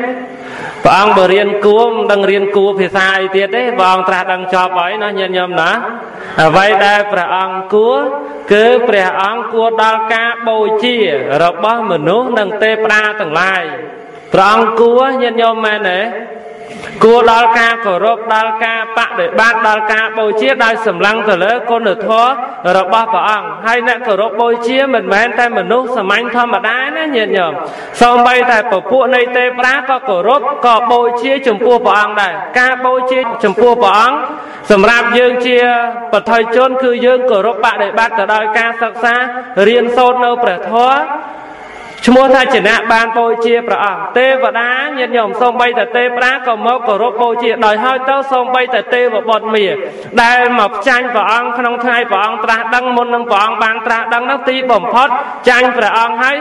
B: ព្រះអង្គបើរៀនគួរមិនដឹងរៀនគួរភាសាអីទៀតទេព្រះអង្គត្រាស់ដឹងចប់ហើយណាញាតិញោមណាអ្វីដែលព្រះអង្គគួរគឺព្រះអង្គគួរដល់ការបូជារបស់មនុស្សនិងទេវតាទាំងឡាយព្រះអង្គគួរញាតិញោមមែនទេ គួរដល់ការគោរពដល់ការបដិបត្តិដល់ការបូជាដោយសម្លឹងទៅលើគុណធម៌របស់ព្រះអង្គហើយអ្នកគោរពបូជាមិនមែនតែមនុស្សសាមញ្ញធម្មតាណាញាតិញោមសូម្បីតែពពួកនៃទេវតាក៏គោរពក៏បូជាចំពោះព្រះអង្គដែរការបូជាចំពោះព្រះអង្គសម្រាប់យើងជាបឋិជនគឺយើងគោរពបដិបត្តិទៅដោយការសិក្សារៀនសូត្រនៅព្រះធម៌ ឈ្មោះថាចណៈបានបូជាព្រះអង្គទេវតាញាតិញោមសូម្បីតែទេវតាក៏មកគោរពបូជាដោយហើយទៅសូម្បីតែទេវបុត្រមាដែលមកចាញ់ព្រះអង្គក្នុងថ្ងៃព្រះអង្គត្រាស់ដឹងមុននឹងព្រះអង្គបានត្រាស់ដឹងនោះទីបំផុតចាញ់ព្រះអង្គហើយ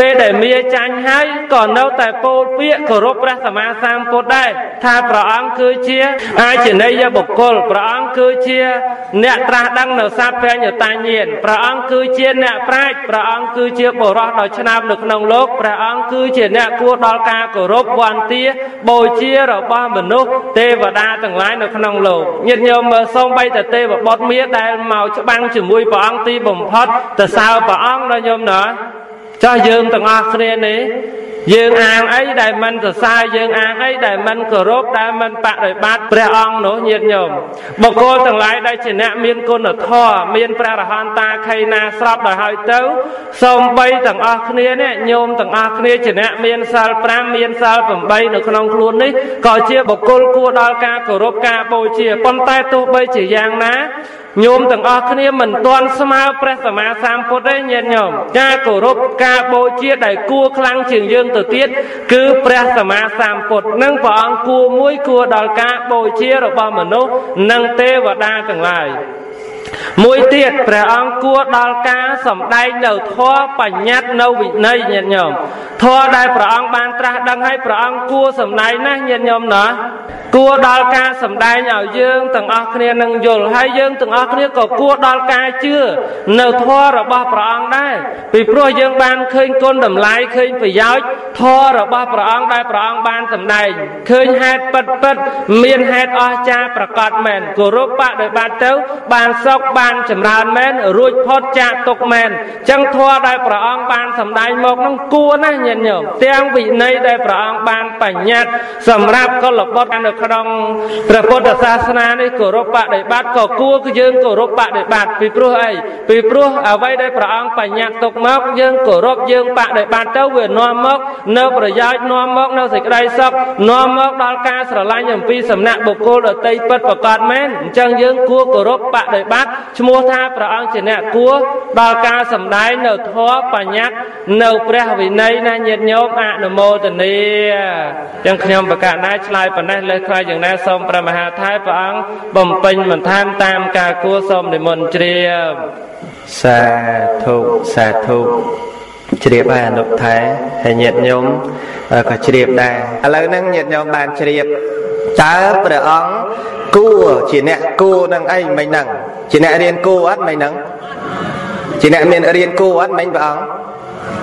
B: ពេលដែលមាចាញ់ហើយក៏នៅតែពោលពាក្យគោរពព្រះសម្មាសម្ពុទ្ធដែរថាព្រះអង្គគឺជាអាជនេយបុគ្គលព្រះអង្គគឺជា អ្នកត្រាស់ដឹងនៅសัพពញ្ញតាញាណព្រះអង្គគឺជាអ្នកប្រាជ្ញព្រះអង្គគឺជាបុរសដ៏ឆ្នើមនៅក្នុងលោកព្រះអង្គគឺជាអ្នកគួរដល់ការគោរពវន្តាបូជារបស់មនុស្សទេវតាទាំងឡាយនៅក្នុងលោកញាតិញោមមើលសូមបីតទេវបុត្រមាដែលមកច្បាំងជាមួយព្រះអង្គទីបំផុតទៅសើព្រះអង្គដល់ញោមណា ចោះយើងទាំងអស់គ្នានេះ យើងអាងអីដែលមិនសរសើរយើងអាងអីដែលមិនគោរពដែលមិនបដិបត្តិព្រះអង្គនោះញាតិញោមបុគ្គលទាំងឡាយដែលជាអ្នកមានគុណធម៌មានព្រះរហន្តាខៃណាស្រាប់ដល់ហើយទៅសូមបីទាំងអស់គ្នានេះញោមទាំងអស់គ្នាជាអ្នកមានសិល5មានសិល8នៅក្នុងខ្លួននេះក៏ជាបុគ្គលគួរដល់ការគោរពការបូជាប៉ុន្តែទោះបីជាយ៉ាងណាញោមទាំងអស់គ្នាមិនទាន់ស្មើព្រះសម្មាសម្ពុទ្ធទេញាតិញោមការគោរពការបូជាដែលគួរខ្លាំងជាងយើងទៅទៀតគឺព្រះសម្មាសម្ពុទ្ធនិងព្រះអង្គគួរមួយគួរដល់ការបូជារបស់មនុស្សនិងទេវតាទាំងឡាយ មួយទៀតព្រះអង្គគួរដល់ការសំដែងនៅធម៌បញ្ញត្តិនៅវិន័យញាតិញោមធម៌ដែលព្រះអង្គបានត្រាស់ដឹងឲ្យព្រះអង្គគួរសំដែងណាស់ញាតិញោមណាគួរដល់ការសំដែងឲ្យយើងទាំងអស់គ្នានឹងយល់ហើយយើងទាំងអស់គ្នាក៏គួរដល់ការជឿនៅធម៌របស់ព្រះអង្គដែរពីព្រោះយើងបានឃើញគុណតម្លៃឃើញប្រយោជន៍ធម៌របស់ព្រះអង្គដែលព្រះអង្គបានសម្ដែងឃើញហេតុពិតពិតមានហេតុអស្ចារ្យប្រកបមែនគោរពបដិបត្តិទៅបានសុខបានចម្រើនមែនរួចផុតចាកទុកមែនចឹងធម៌ដែលព្រះអង្គបានសម្ដែងមកនោះគួរណាស់ញាតិញោមទាំងវិន័យដែលព្រះអង្គបានបញ្ញត្តិសម្រាប់កុលបុត្រនៅក្នុងព្រះពុទ្ធសាសនានេះគោរពបដិបត្តិក៏គួរគឺយើងគោរពបដិបត្តិពីព្រោះអីពីព្រោះអ្វីដែលព្រះអង្គបញ្ញត្តិទុកមកយើងគោរពយើងបដិបត្តិទៅវានាំមកនៅប្រយោជន៍នាំមកនៅសេចក្តីសុខនាំមកដល់ការស្រឡាញ់អំពីសំណាក់បុគ្គលដតីពិតប្រកបមែនអញ្ចឹងយើងគួរគោរពបដិបត្តិឈ្មោះថាព្រះអង្គជាអ្នកគួរដល់ការសម្ដែងនៅធម៌បញ្ញត្តិនៅព្រះវិន័យណាញាតិញោមអនុមោទនាចឹងខ្ញុំប្រកាសណាឆ្លើយប៉ុណ្ណេះលើខ្លាយយ៉ាងណាសូមព្រះមហាថៃព្រះអង្គបំពេញបន្ថែមតាមការគួរសូមនិមន្តជ្រាប
A: សាធុសាធុជ្រាបហើយអនុថែហើយញាតិញោមក៏ជ្រាបដែរឥឡូវហ្នឹងញាតិញោមបានជ្រាបតើព្រះអង្គគួរជាអ្នកគួរនឹងអីមិញហ្នឹង ជាអ្នករៀនគួរអត់មិញហ្នឹងជាអ្នកមានរៀនគួរអត់មិញព្រះអង្គ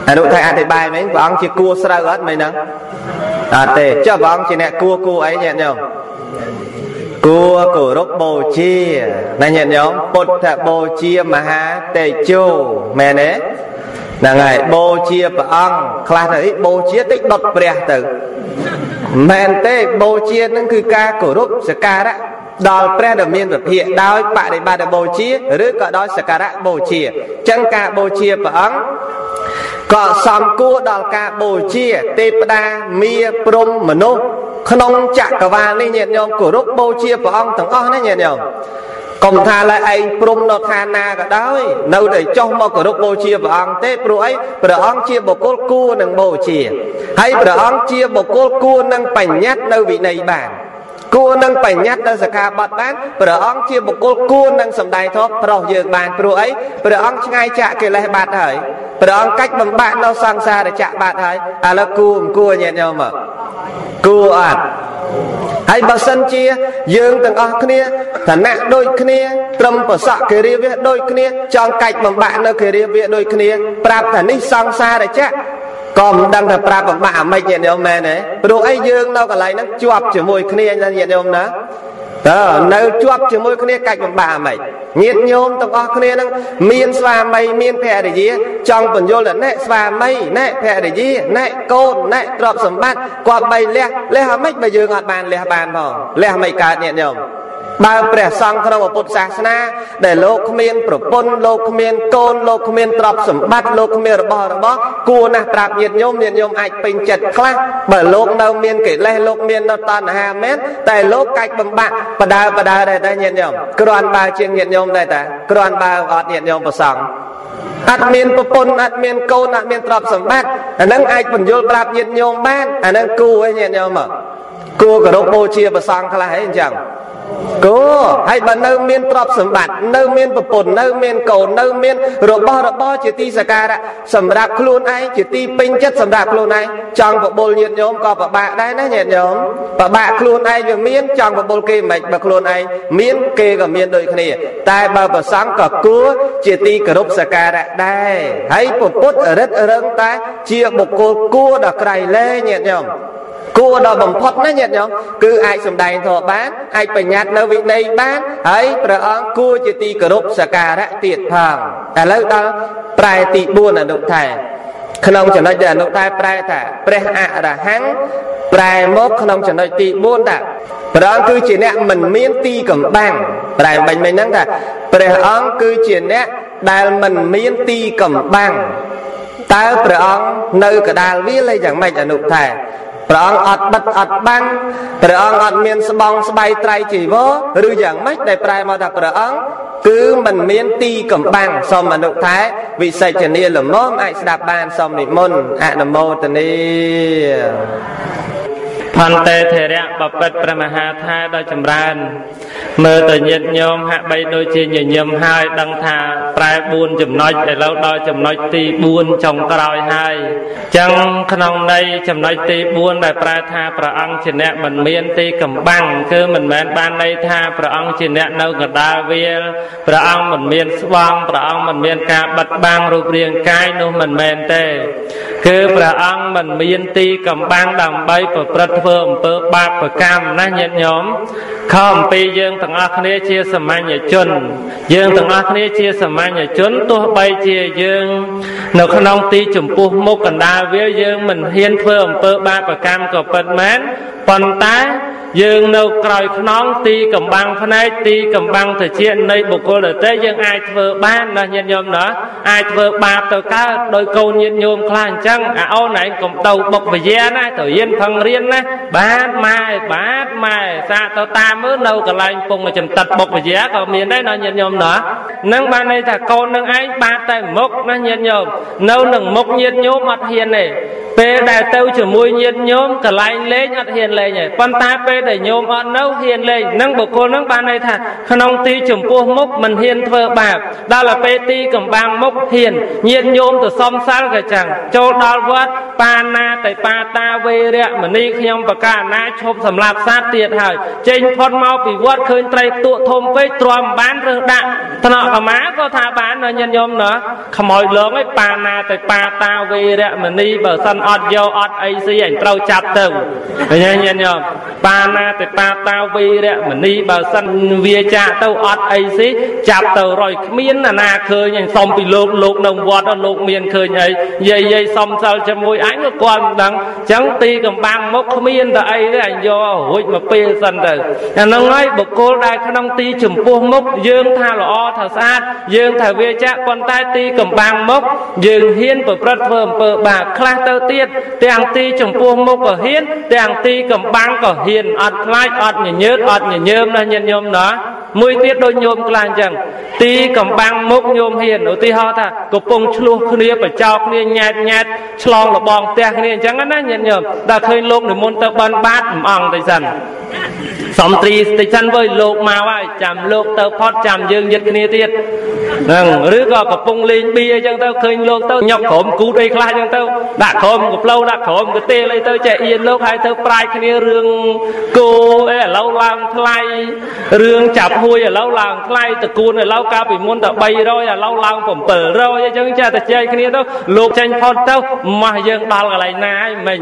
A: អនុថែអធិប្បាយមិញព្រះអង្គជាគួរស្រូវអត់មិញហ្នឹងអត់ទេចុះព្រះអង្គជាអ្នកគួរគួរអីញាតិញោមគួរគោរពបូជាណាញាតិញោមពុទ្ធបូជាមហាតេជោមែនទេហ្នឹងហើយបូជាព្រះអង្គខ្លះទៅអីបូជាតិចដុតព្រះទៅមែនទេបូជានឹងគឺការគោរពសក្ការៈ ដល់ព្រះដ៏មានវិភាកដោយបដិបត្តិបូជាឬក៏ដោយសក្ការៈបូជាអញ្ចឹងការបូជាព្រះអង្គក៏សំគួរដល់ការបូជា ទេពតាមាព្រំមនុស្សក្នុងចក្រវាលនេះញាតិញោមគោរពបូជាព្រះអង្គទាំងអស់ណាញាតិញោមកុំថាឡើយឯងព្រំនៅឋានណាក៏ដោយនៅតែចុះមកគោរពបូជាព្រះអង្គទេព្រោះអីព្រះអង្គជាបុគ្គលគួរនឹងបូជាហើយព្រះអង្គជាបុគ្គលគួរនឹងបញ្ញត្តិនៅវិន័យបាន គួរនឹងបញ្ញត្តិនៅសិក្ខាបទបានព្រះអង្គជាបុគ្គលគួរនឹងសំដែងធម៌ប្រោះយើងបានព្រោះអីព្រះអង្គឆ្ងាយចាកកិលេសបាត់ហើយព្រះអង្គកាច់បំបាក់នៅសង្សារចក្របាត់ហើយឥឡូវគួរមិនគួរញាតិញោមមកគួរអត់ហើយបើសិនជាយើងទាំងអស់គ្នាឋានៈដូចគ្នាត្រឹមប្រសក់គិរិវាដូចគ្នាចង់កាច់បំបាក់នៅគិរិវាដូចគ្នា ប្រាប់ថានេះសង្សារចក្រ ក៏មិនដឹងថាប្រាប់បំបាក់អាម៉េចញាតិញោមមែនទេព្រោះអីយើងនៅកន្លែងហ្នឹងជាប់ជាមួយគ្នាញាតិញោមណាតើនៅជាប់ជាមួយគ្នាកាច់បំបាក់មិនញាតញោមទាំងអស់គ្នានឹងមានស្វាមីមានភរិយាចង់បញ្យល់ណែស្វាមីណែភរិយាណែកូនណែទ្រព្យសម្បត្តិគាត់បីលះលះអ្មិចបើយើងអត់បានលះបានផងលះមិនកើតញាតញោម បើព្រះសង្ឃក្នុងពុទ្ធសាសនា ដែលលោកគ្មានប្រពន្ធលោកគ្មានកូនលោកគ្មានទ្រព្យសម្បត្តិលោកគ្មានរបស់របរគួរណាស់ប្រាប់ញាតិញោមញាតិញោមអាចពេញចិត្តខ្លះបើលោកនៅមានកិលេសលោកមាននៅតណ្ហាមែនតែលោកកាច់បំបាក់បដើបដើដែរតែញាតិញោមគ្រាន់បើជាងញាតិញោមដែរតាគ្រាន់បើអត់ញាតិញោមប្រសងអត់មានប្រពន្ធអត់មានកូនអត់មានទ្រព្យសម្បត្តិអានឹងអាចបញ្យល់ប្រាប់ញាតិញោមបានអានឹងគួរឯញាតិញោមមកគួរគោរពបូជាប្រសងខ្លះឯងអញ្ចឹង គោហើយបើនៅមានទ្រព្យសម្បត្តិនៅមានប្រពន្ធនៅមានកូននៅមានរបស់របរជាទីសក្ការៈសម្រាប់ខ្លួនឯងជាទីពេញចិត្តសម្រាប់ខ្លួនឯងចង់បបុលញាតញោមក៏ពិបាកដែរណាញាតញោមពិបាកខ្លួនឯងវាមានចង់បបុលគេមិនបើខ្លួនឯងមានគេក៏មានដូចគ្នា តែបើប្រសង់ក៏គួរជាទីគោរពសក្ការៈដែរហើយពុទ្ធរិទ្ធរឹងតែជាបុគ្គលគួរដល់ក្រៃលែងញាតញោម គួរដល់បំផុតណាញាតិញោមគឺអាចសំដែងធម៌បានអាចបញ្ញត្តិនៅវិន័យបានហើយព្រះអង្គគួរជាទីគោរពសក្ការៈទៀតផងឥឡូវដល់ប្រែទី4អនុថែក្នុងចំណុចដែលអនុតែប្រែថាព្រះអរហង្គប្រែមកក្នុងចំណុចទី4ថាព្រះអង្គគឺជាអ្នកមិនមានទីកំបាំងប្រែបាញ់មិញហ្នឹងថាព្រះអង្គគឺជាអ្នកដែលមិនមានទីកំបាំងតើព្រះអង្គនៅកដាលវាលយ៉ាងម៉េចអនុថែ ព្រះអង្គអត់បិទអត់បាំងព្រះអង្គអត់មានស្បង់ស្បៃត្រៃជីវរឬយ៉ាងម៉េចដែលប្រែមកថាព្រះអង្គគឺមិនមានទីកំបាំងសូមអនុថែវិសេចនីលមមអាចស្ដាប់បានសូមនិមន្តអនុមោទនី
B: ផន្តេធរៈបពិតព្រះមហាថាដ៏ចម្រើន មើលទៅញាតញោមហាក់បីដូចជាញញឹមហើយដឹងថាប្រែ4ចំណុចឥឡូវដល់ចំណុចទី4ចុងក្រោយហើយចឹងក្នុងន័យចំណុចទី4ដែលប្រែថាព្រះអង្គជាអ្នកមិនមានទីកំបាំងគឺមិនមែនបានន័យថាព្រះអង្គជាអ្នកនៅកដាលវាលព្រះអង្គមិនមានស្បង់ព្រះអង្គមិនមានការបិទបាំងរូបរាងកាយនោះមិនមែនទេ គឺព្រះអង្គមិនមានទីកំបាំងដើម្បីប្រព្រឹត្តធ្វើអំពើបាបកម្មណាញាតិញោមខំអំពីយើងទាំងអស់គ្នាជាសាមញ្ញជន យើងទាំងអស់គ្នាជាសាមញ្ញជនទោះបីជាយើង នៅក្នុងទីចំពោះមុខកណ្ដាលវាយើងមិនហ៊ានធ្វើអំពើបាបកម្មក៏ពិតមែនប៉ុន្តែ យើងនៅក្រោយខ្នងទីកំបាំងភ្នែកទីកំបាំងត្រចៀកនៃបុគ្គលដទៃយើងអាចធ្វើបានណាញាតិញោមណាអាចធ្វើបាបទៅកើតដោយកូនញាតិញោមខ្លះអញ្ចឹងអាអូនឯងកុំទៅបុកវិយាណាទៅរៀនផឹងរៀនណាបាទម៉ែបាទម៉ែសាកទៅតាមមើលនៅកន្លែងពងចន្តិតបុកវិយាក៏មានដែរណាញាតិញោមណានឹងបានន័យថាកូននឹងឯងបាទតែមុខណាញាតិញោមនៅនឹងមុខញាតិញោមអត់ហ៊ានទេពេលដែលទៅជាមួយញាតិញោមកន្លែងលេងអត់ហ៊ានលេងទេប៉ុន្តែពេលដែលញោមអត់នៅហ៊ានលេងនឹងបុគ្គលនឹងបានន័យថាក្នុងទីចំពោះមុខមិនហ៊ានធ្វើបាបដល់ទៅពេលទីកំបាំងមុខហ៊ានញាតិញោមទៅសំសាលក៏ចឹងចូលដល់វត្តបាណាតៃបាតាវេរៈមនីខ្ញុំបកាណាឈប់សម្លាប់សត្វទៀតហើយចេញផុតមកពីវត្តឃើញត្រីទួកធំពេកទ្រាំបានរើសដាក់ថ្នាក់កម្មាក៏ថាបាននៅញាតិញោមណាខ្មោចលងឯបាណាតៃបាតាវេរៈមនីបើសិនអត់យកអត់អីស៊ីអញត្រូវចាប់ទៅឃើញញាតិញោមបាណាតិបាតាវីរៈមនីបើសិនវាចាក់ទៅអត់អីស៊ីចាប់ទៅរយគ្មានអាណាឃើញអញសុំពីលោកលោកនៅវត្តលោកមានឃើញអីយាយយាយសុំសិលជាមួយអញគាត់មិនដឹងអញ្ចឹងទីកំបាំងមុខគ្មានតែអីទេអញយករួចមកពេលសិនទៅអាហ្នឹងហើយបុគ្គលដែលក្នុងទីចំពោះមុខយើងថាល្អថាស្អាតយើងថាវាចាក់ប៉ុន្តែទីកំបាំងមុខយើងហ៊ានប្រព្រឹត្តធ្វើអំពើបាបខ្លះទៅទៀតទាំងទីចំពោះមុខក៏ហ៊ានទាំងទីកំបាំងក៏ហ៊ានអត់ខ្លាចអត់ញញើតអត់ញញើមណាញាតិញោមណាមួយទៀតដូចញោមខ្លាអញ្ចឹងទីកំបាំងមុខញោមហ៊ានឧទាហរណ៍ថាកំពុងឆ្លោះគ្នាបចោគ្នាញ៉ែតញ៉ែតឆ្លងលបងផ្ទះគ្នាអញ្ចឹងណាញាតិញោមដល់ឃើញលោកនិមន្តទៅបិណ្ឌបាតមួយអង្គទៅសិនសំត្រីតិចសិនវើយលោកមកហើយចាំលោកទៅផុតចាំយើងយឹតគ្នាទៀត ហ្នឹងឬក៏កំពុងលេងប៊ីអីចឹងទៅឃើញលោកទៅញុកក្រុមគូតអីខ្លះចឹងទៅដាក់ក្រុមកផ្លូវដាក់ក្រុមកទេលអីទៅចេះអៀនលោកហើយទៅប្រាយគ្នារឿងគោអីឥឡូវឡើងថ្លៃរឿងចាប់ហួយឥឡូវឡើងថ្លៃតកូនឥឡូវកាលពីមុនតែ300ឥឡូវឡើង700អីចឹងចេះតែចែកគ្នាទៅលោកចេញផុតទៅម៉ាស់យើងដល់កន្លែងណាហើយមិញ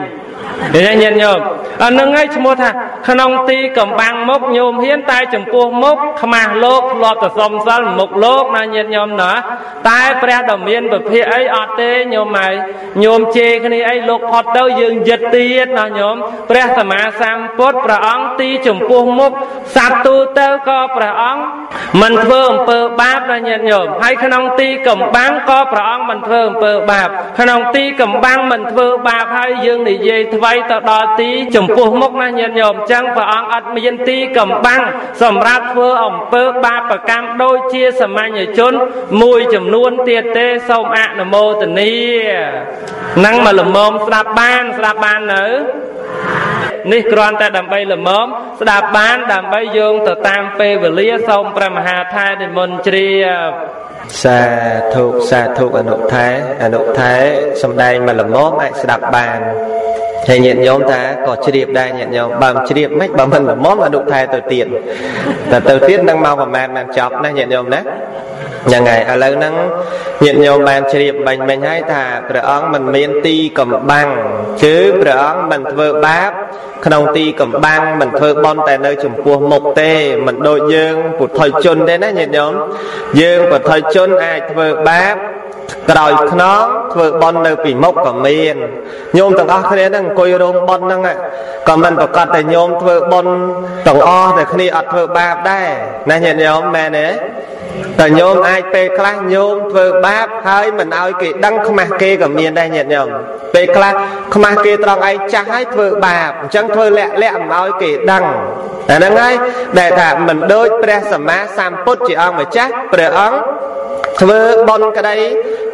B: ឃើញញាតិញោមអានឹងហើយឈ្មោះថា ក្នុងទីកំបាំងមុខញោមហ៊ាន តែចំពោះមុខខ្មាស់លោកធ្លាប់ទៅសុំសិលមុខលោកណាញាតិញោមណាតែព្រះដ៏មានពភាកអីអត់ទេញោមហើយញោមជេរគ្នាអីលោកផុតទៅយើងយឹតទៀតណាញោមព្រះសម្មាសម្ពុទ្ធព្រះអង្គទីចំពោះមុខសត្វទូទៅក៏ព្រះអង្គមិនធ្វើអំពើបាបណាញាតិញោមហើយក្នុងទីកំបាំងក៏ព្រះអង្គមិនធ្វើអំពើបាប ក្នុងទីកំបាំងមិនធ្វើបាបហើយយើងនិយាយថ្វីទៅដល់ទីចំពោះមុខណាញាតិញោមអញ្ចឹងព្រះអង្គអត់មានទីកំបាំងសម្រាប់ធ្វើអំពើបាបកម្មដូចជាសាមញ្ញជន មួយចំនួនទៀតទេសូមអនុមោទនានឹងមកលមមស្ដាប់បានស្ដាប់បាននៅនេះគ្រាន់តែដើម្បីលមមស្ដាប់បានដើម្បីយោងទៅតាមពេលវេលាសូមព្រះមហាថានិមន្តជ្រាប
A: សាធុសាធុអនុថែអនុថែសំដែងមកលមមអាចស្ដាប់បាន ហើយញាតិញោមថាក៏ជ្រាបដែរញាតិញោមបើមិនជ្រាបមិនបើមិនល្មមអនុថែទៅទៀតតែទៅទៀតនឹងមកប្រមាណបានចប់ណាញាតិញោមណាយ៉ាងហើយឥឡូវហ្នឹងញាតិញោមបានជ្រាបបាញ់មិញហើយថាព្រះអង្គមិនមានទីកំបាំងគឺព្រះអង្គមិនធ្វើបាប ក្នុងទីកំបាំងមិនធ្វើបន់តែនៅចំពោះមុខទេមិនដូចយើងពុទ្ធជនទេណាញាតិញោមយើងពុទ្ធជនអាចធ្វើបាប ក្រោយខ្នងធ្វើបន់នៅពីមុខក៏មានញោមទាំងអស់គ្នាហ្នឹងអង្គុយរោងបន់ហ្នឹងក៏មិនប្រកាសតែញោមធ្វើបន់ទាំងអស់តែគ្នាអត់ធ្វើបាបដែរណាញាតិញោមមែនទេតែញោមអាចពេលខ្លះញោមធ្វើបាបហើយមិនឲ្យគេដឹងខ្មាស់គេក៏មានដែរញាតិញោមពេលខ្លះខ្មាស់គេត្រង់ឯងចាស់ហើយធ្វើបាបអញ្ចឹងធ្វើលាក់លាក់មិនឲ្យគេដឹងអាហ្នឹងហើយដែលថាមិនដូចព្រះសម្មាសម្ពុទ្ធជាអង្គម្ចាស់ព្រះអង្គធ្វើបន់ក្តី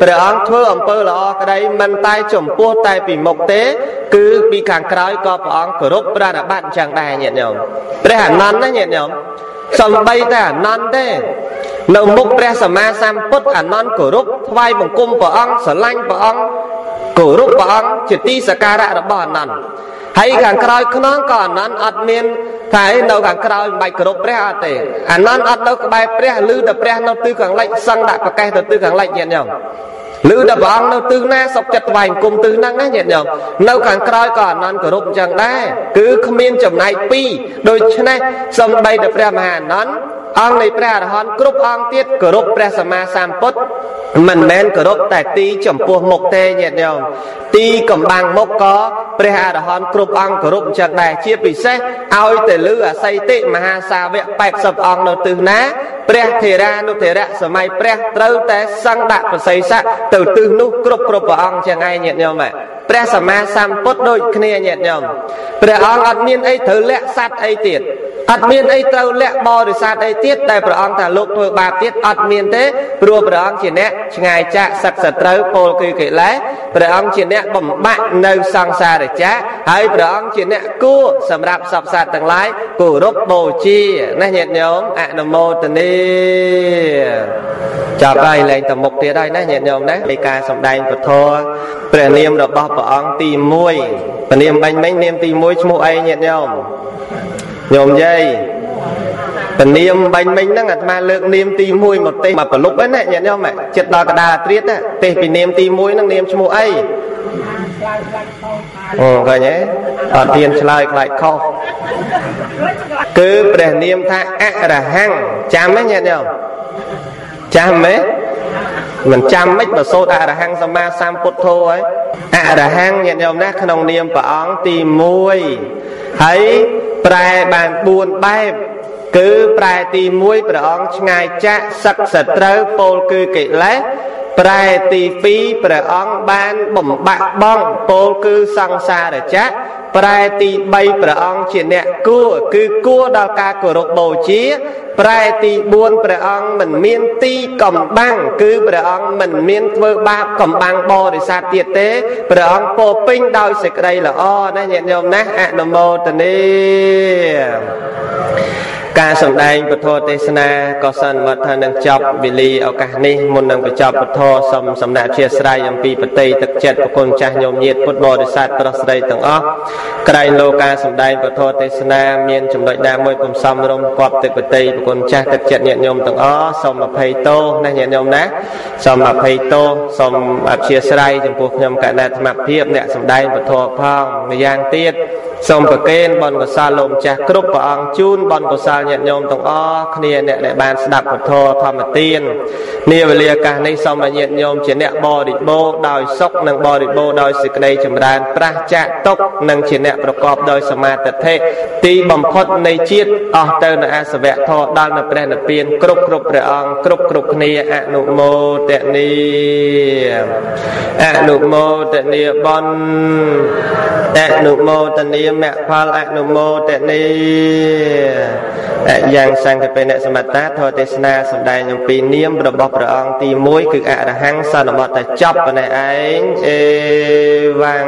A: ព្រះអង្គធ្វើអំពើល្អក្តីមិនតែចំពោះតែពីមុខទេ គឺពីខាងក្រោយក៏ព្រះអង្គគោរពប្រណិប័តអញ្ចឹងដែរញាតិញោមព្រះអនន្តណាញាតិញោមសំបីតែអនន្តទេនៅមុខព្រះសម្មាសម្ពុទ្ធអនន្តគោរពថ្វាយបង្គំព្រះអង្គស្រឡាញ់ព្រះអង្គគោរពព្រះអង្គជាទីសក្ការៈរបស់អនន្ត ហើយខាងក្រោយខ្នងក៏អនន្តអត់មានថាឯនៅខាងក្រោយមិនបាច់គោរពព្រះអត់ទេអនន្តអត់នៅក្បែរព្រះឬតែព្រះនៅទិសខាងលិចសឹងដាក់ប្រកេះទៅទិសខាងលិចញាតិញោមឬតែព្រះអង្គនៅទិសណាសុកចិត្តថ្វាយអង្គមទិសហ្នឹងណាញាតិញោមនៅខាងក្រោយក៏អនន្តគោរពអញ្ចឹងដែរគឺគ្មានចំណែកពីរដូច្នេះសំបីតែព្រះមហាអនន្ត អង្គនៃព្រះអរហន្តគ្រប់អង្គទៀតគោរពព្រះសម្មាសម្ពុទ្ធមិនមែនគោរពតែទីចំពោះមុខទេញាតិញោមទីកំបាំងមុខក៏ព្រះអរហន្តគ្រប់អង្គគោរពអញ្ចឹងដែរជាពិសេសឲ្យទៅលឺអស័យតិមហាសាវក80អង្គនៅទិសណាព្រះធេរានុធេរៈសម័យព្រះត្រូវតែសឹងដាក់ប្រស័យស័កទៅទិសនោះគ្រប់គ្រប់ព្រះអង្គចឹងឯងញាតិញោមព្រះសម្មាសម្ពុទ្ធដូចគ្នាញាតិញោមព្រះអង្គអត់មានអីត្រូវលាក់សัตว์អីទៀត អត់មានអីត្រូវលាក់បរិស័ទអីទៀតតែព្រះអង្គថាលោកធ្វើបាបទៀតអត់មានទេព្រោះព្រះអង្គជាអ្នកឆ្ងាយចាកសឹកសត្រូវពលគឺកិលេសព្រះអង្គជាអ្នកបំបាក់នៅសង្សារចក្រហើយព្រះអង្គជាអ្នកគួរសម្រាប់សពសត្វទាំងឡាយគោរពបូជាណាញាតិញោមអនុមោទនាចាប់ហើយលែងទៅមុខទៀតហើយណាញាតិញោមណានៃការសម្ដែងពធព្រះនាមរបស់ព្រះអង្គទី1ព្រះនាមបាញ់មិញនាមទី1ឈ្មោះអីញាតិញោម ញោមយាយពនាមបាញ់មិញហ្នឹងអាត្មាលើកនាមទី1មកទេសមកប្រលប់ហ្នឹងណាញាតិញោមចិត្តដល់កដាលអាត្រៀតទេសពីនាមទី1ហ្នឹងនាមឈ្មោះអីអូឃើញទេអត់ទៀនឆ្លើយខ្លាចខុសគឺព្រះនាមថាអរហង្គចាំទេញាតិញោមចាំទេមិនចាំមិនបើសូត្រអរហង្គសម្មាសម្ពុទ្ធោហើយអរហង្គញាតិញោមណាក្នុងនាមព្រះអង្គទី1ហើយ ប្រែបាន4បែបគឺប្រែទី1ព្រះអង្គឆ្ងាយចាក់សឹកសត្រូវពោលគឺកិលេសប្រែទី2ព្រះអង្គបានបំបាក់បងពោលគឺសង្សារចក្រ ប្រែទី3ព្រះអង្គជាអ្នកគួរគឺគួរដល់ការគោរពបូជា ប្រែទី4ព្រះអង្គមិនមានទីកំបាំងគឺព្រះអង្គមិនមានធ្វើបាបកំបាំងបរិស័ទទៀតទេព្រះអង្គពោពេញដោយសេចក្តីល្អណាញាតិញោមណាអនុមោទនា កការសម្ដែងពធទេសនាក៏សន្មតថានឹងចប់វេលាឱកាសនេះមុននឹងបញ្ចប់ពធសូមសំណាក់អធិស្ឋានអំពីបតីទឹកចិត្តប្រគុណចាស់ញោមញាតពុទ្ធបរិស័ទប្រុសស្រីទាំងអស់ក្រែងលោការសម្ដែងពធទេសនាមានចំណុចណាមួយកំសំរុំគប់ទឹកបតីប្រគុណចាស់ទឹកចិត្តញាតិញោមទាំងអស់សូមអភ័យទោសណាញាតិញោមណាសូមអភ័យទោសសូមអធិស្ឋានចំពោះខ្ញុំកណ្ដាអាត្មាភាពអ្នកសម្ដែងពធផងម្យ៉ាងទៀត សូមប្រគេនបនកុសលលោកម្ចាស់គ្រប់ព្រះអង្គជូនបនកុសលញាតិញោមទាំងអស់គ្នាអ្នកដែលបានស្ដាប់ពធធម្មទាននាវេលាឱកាសនេះសូមឲ្យញាតិញោមជាអ្នកបរិបូរដោយសុខនិងបរិបូរដោយសេចក្តីចម្រើនប្រះចាកទុកនិងជាអ្នកប្រកបដោយសមាធិទីបំផុតនៃជាតិអស់ទៅនៅអសវៈធម៌ដល់នៅព្រះនិព្វានគ្រប់គ្រប់ព្រះអង្គគ្រប់គ្រប់គ្នាអនុមោទនីអនុមោទនីបនអនុមោទនីមគ្គផលអនុមោទនីយ៉ាងសង្ឃពេអ្នកសមតាធរទេសនាសម្ដែងអំពីនាមរបស់ព្រះអង្គទី1គឺអរហង្គសន្មតតែចប់ប៉ុណ្ណេះឯងអេវ៉ាំង